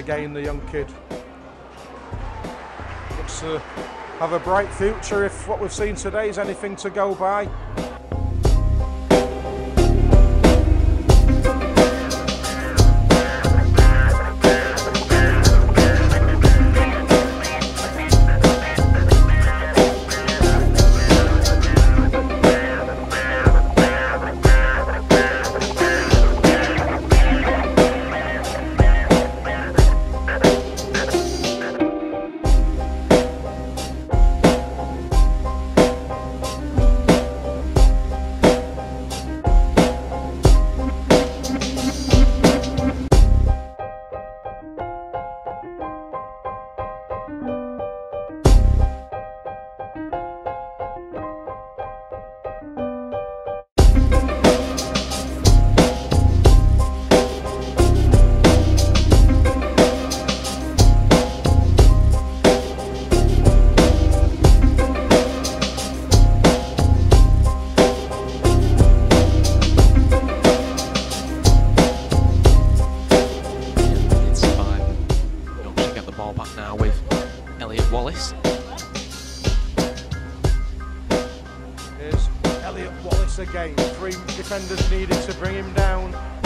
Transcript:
again, the young kid. Looks to have a bright future if what we've seen today is anything to go by. Wallis again. Three defenders needed to bring him down.